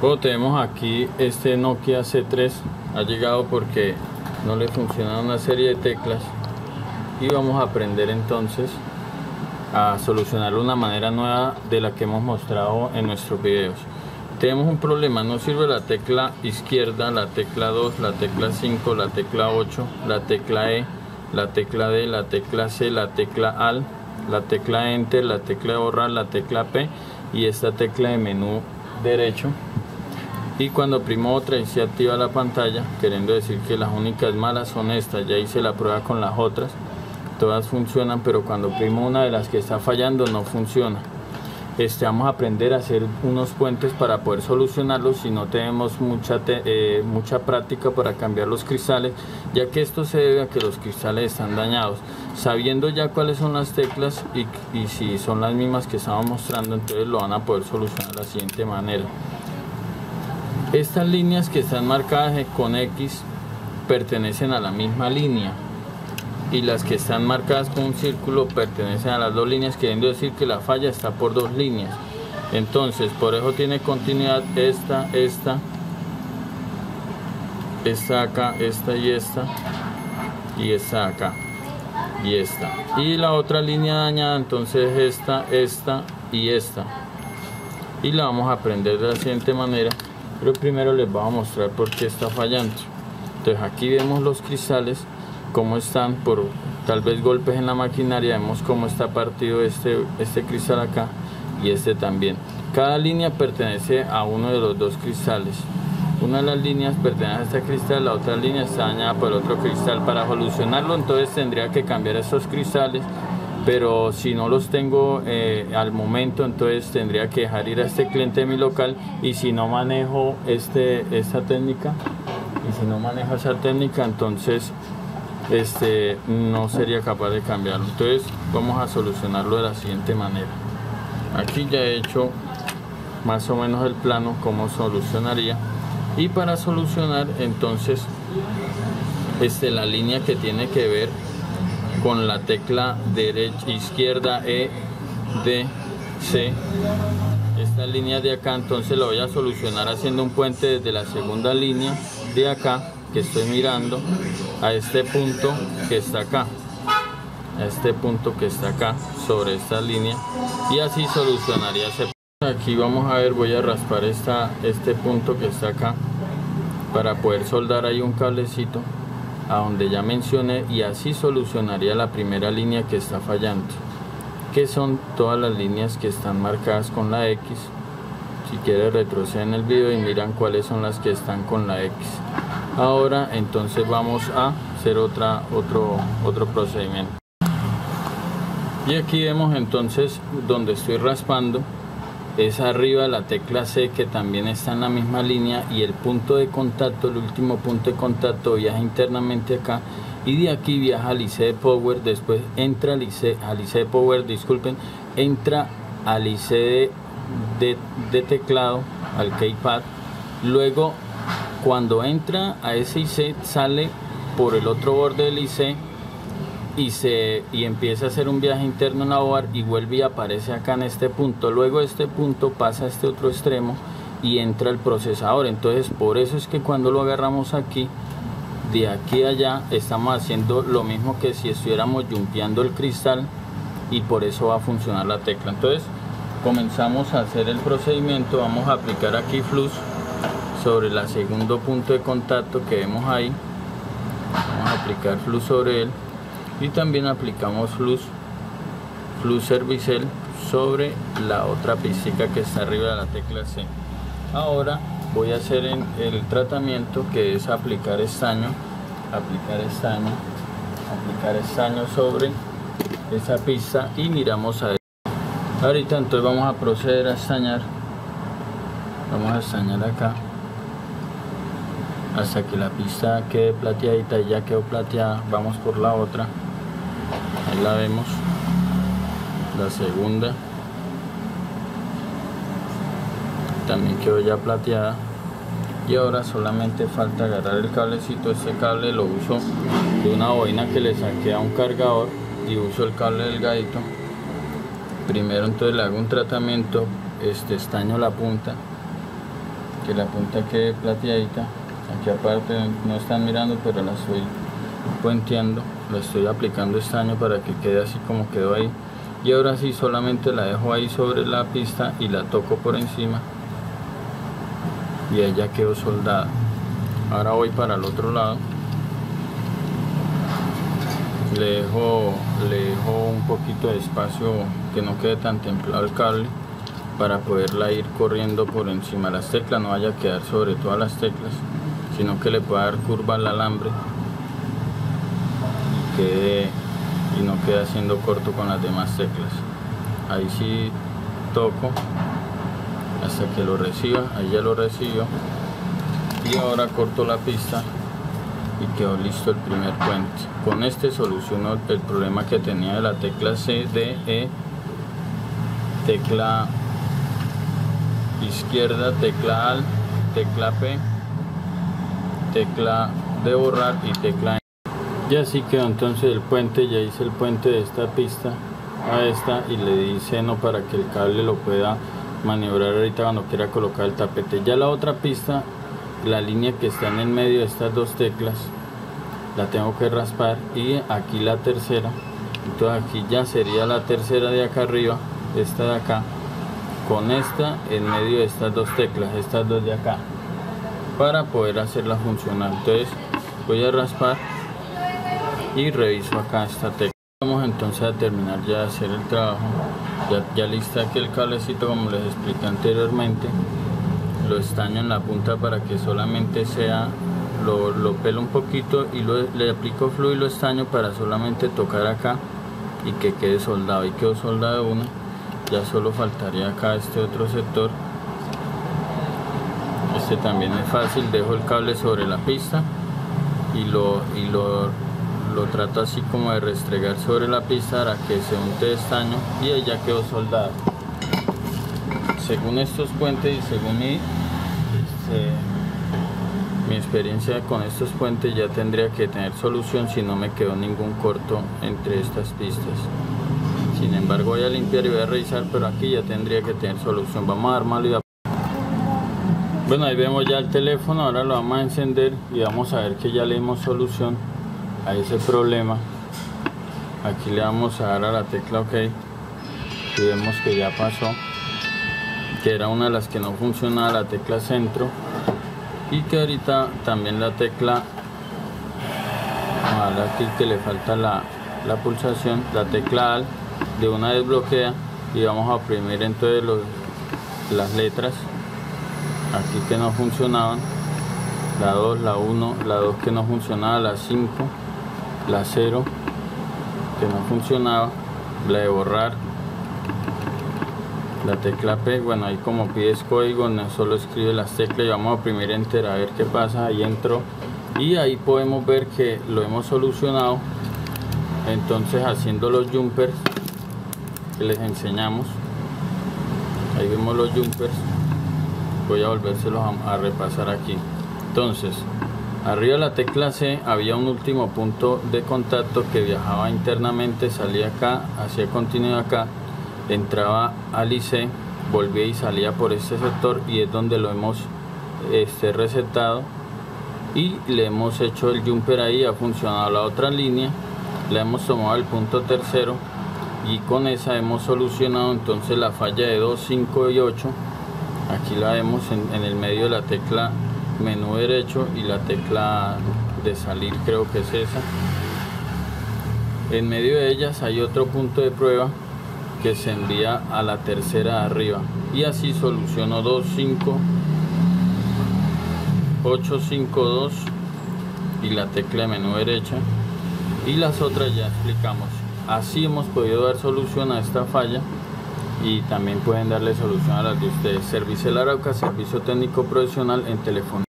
Luego tenemos aquí este Nokia C3 ha llegado porque no le funciona una serie de teclas y vamos a aprender entonces a solucionarlo de una manera nueva de la que hemos mostrado en nuestros videos tenemos un problema, no sirve la tecla izquierda, la tecla 2, la tecla 5, la tecla 8, la tecla E, la tecla D, la tecla C, la tecla AL, la tecla Enter, la tecla borrar, la tecla P y esta tecla de menú derecho y cuando oprimo otra y se activa la pantalla queriendo decir que las únicas malas son estas ya hice la prueba con las otras todas funcionan pero cuando oprimo una de las que está fallando no funciona este, vamos a aprender a hacer unos puentes para poder solucionarlos si no tenemos mucha, eh, mucha práctica para cambiar los cristales, ya que esto se debe a que los cristales están dañados. Sabiendo ya cuáles son las teclas y, y si son las mismas que estamos mostrando, entonces lo van a poder solucionar de la siguiente manera. Estas líneas que están marcadas con X pertenecen a la misma línea y las que están marcadas con un círculo pertenecen a las dos líneas, queriendo decir que la falla está por dos líneas. Entonces, por eso tiene continuidad esta, esta, esta acá, esta y esta, y esta acá, y esta. Y la otra línea dañada, entonces esta, esta y esta. Y la vamos a aprender de la siguiente manera, pero primero les voy a mostrar por qué está fallando. Entonces aquí vemos los cristales cómo están por tal vez golpes en la maquinaria, vemos cómo está partido este, este cristal acá y este también. Cada línea pertenece a uno de los dos cristales. Una de las líneas pertenece a este cristal, la otra línea está dañada por otro cristal. Para solucionarlo entonces tendría que cambiar estos cristales, pero si no los tengo eh, al momento entonces tendría que dejar ir a este cliente de mi local y si no manejo este, esta técnica, y si no manejo esa técnica entonces este, no sería capaz de cambiarlo. Entonces vamos a solucionarlo de la siguiente manera. Aquí ya he hecho más o menos el plano cómo solucionaría y para solucionar entonces este, la línea que tiene que ver con la tecla derecha izquierda E D C. Esta línea de acá entonces lo voy a solucionar haciendo un puente desde la segunda línea de acá que estoy mirando a este punto que está acá a este punto que está acá sobre esta línea y así solucionaría ese aquí vamos a ver voy a raspar esta, este punto que está acá para poder soldar ahí un cablecito a donde ya mencioné y así solucionaría la primera línea que está fallando que son todas las líneas que están marcadas con la X. Si quiere retroceden el video y miran cuáles son las que están con la X. Ahora entonces vamos a hacer otra otro otro procedimiento. Y aquí vemos entonces donde estoy raspando es arriba la tecla C que también está en la misma línea y el punto de contacto el último punto de contacto viaja internamente acá y de aquí viaja al IC de Power después entra al IC, al de Power disculpen entra al IC de teclado al keypad luego cuando entra a ese IC sale por el otro borde del IC y, se, y empieza a hacer un viaje interno en la y vuelve y aparece acá en este punto. Luego este punto pasa a este otro extremo y entra el procesador. Entonces por eso es que cuando lo agarramos aquí, de aquí a allá, estamos haciendo lo mismo que si estuviéramos jumpeando el cristal y por eso va a funcionar la tecla. Entonces comenzamos a hacer el procedimiento, vamos a aplicar aquí flux sobre el segundo punto de contacto que vemos ahí vamos a aplicar flux sobre él y también aplicamos flux flux sobre la otra pistica que está arriba de la tecla C. Ahora voy a hacer el tratamiento que es aplicar estaño aplicar estaño aplicar estaño sobre esa pista y miramos a ahorita entonces vamos a proceder a estañar. Vamos a estañar acá hasta que la pista quede plateadita y ya quedó plateada. Vamos por la otra ahí la vemos. La segunda. También quedó ya plateada. Y ahora solamente falta agarrar el cablecito este cable lo uso de una boina que le saqué a un cargador y uso el cable delgadito. Primero entonces le hago un tratamiento este estaño la punta que la punta quede plateadita. Aquí aparte no están mirando pero la estoy puenteando la estoy aplicando estaño para que quede así como quedó ahí. Y ahora sí solamente la dejo ahí sobre la pista y la toco por encima. Y ella quedó soldada. Ahora voy para el otro lado. Le dejo, le dejo un poquito de espacio que no quede tan templado el cable para poderla ir corriendo por encima de las teclas. No vaya a quedar sobre todas las teclas sino que le pueda dar curva al alambre quede, y no quede haciendo corto con las demás teclas. Ahí sí toco hasta que lo reciba ahí ya lo recibió. Y ahora corto la pista y quedó listo el primer puente. Con este soluciono el problema que tenía de la tecla C, D, E tecla izquierda, tecla AL, tecla P tecla de borrar y tecla y así quedó entonces el puente ya hice el puente de esta pista a esta y le di seno para que el cable lo pueda maniobrar ahorita cuando quiera colocar el tapete. Ya la otra pista la línea que está en el medio de estas dos teclas la tengo que raspar y aquí la tercera. Entonces aquí ya sería la tercera de acá arriba esta de acá con esta en medio de estas dos teclas estas dos de acá para poder hacerla funcionar. Entonces voy a raspar y reviso acá esta tecla. Vamos entonces a terminar ya de hacer el trabajo. Ya, lista aquí el cablecito como les expliqué anteriormente. Lo estaño en la punta para que solamente sea lo, lo pelo un poquito y lo, le aplico fluido y lo estaño para solamente tocar acá y que quede soldado. Y quedó soldado uno ya solo faltaría acá este otro sector. Este también es fácil. Dejo el cable sobre la pista y lo y lo, lo trato así como de restregar sobre la pista para que se unte estaño y ahí ya quedó soldado. Según estos puentes y según mi este, mi experiencia con estos puentes ya tendría que tener solución si no me quedó ningún corto entre estas pistas. Sin embargo voy a limpiar y voy a revisar pero aquí ya tendría que tener solución. Vamos a armarlo y a bueno, ahí vemos ya el teléfono, ahora lo vamos a encender y vamos a ver que ya le dimos solución a ese problema. Aquí le vamos a dar a la tecla OK. Y vemos que ya pasó, que era una de las que no funcionaba, la tecla centro. Y que ahorita también la tecla, aquí que le falta la, la pulsación, la tecla AL de una desbloquea y vamos a oprimir entonces los, las letras. Aquí que no funcionaban la 2, la 1, la 2 que no funcionaba, la 5, la 0 que no funcionaba, la de borrar, la tecla P, bueno ahí como pides código, no solo escribe las teclas y vamos a oprimir enter a ver qué pasa, ahí entró. Y ahí podemos ver que lo hemos solucionado entonces haciendo los jumpers que les enseñamos ahí vemos los jumpers voy a volvérselos a, a, repasar aquí. Entonces arriba de la tecla C había un último punto de contacto que viajaba internamente salía acá hacía continuidad acá entraba al IC volvía y salía por este sector y es donde lo hemos este, resetado. Y le hemos hecho el jumper ahí ha funcionado la otra línea le hemos tomado el punto tercero y con esa hemos solucionado entonces la falla de 2, 5 y 8 aquí la vemos en, en, el medio de la tecla menú derecho y la tecla de salir creo que es esa en medio de ellas hay otro punto de prueba que se envía a la tercera de arriba y así soluciono 2 5 8 5 2 y la tecla de menú derecha y las otras ya explicamos así hemos podido dar solución a esta falla y también pueden darle solución a las de ustedes. Servicio El servicio técnico profesional en teléfono.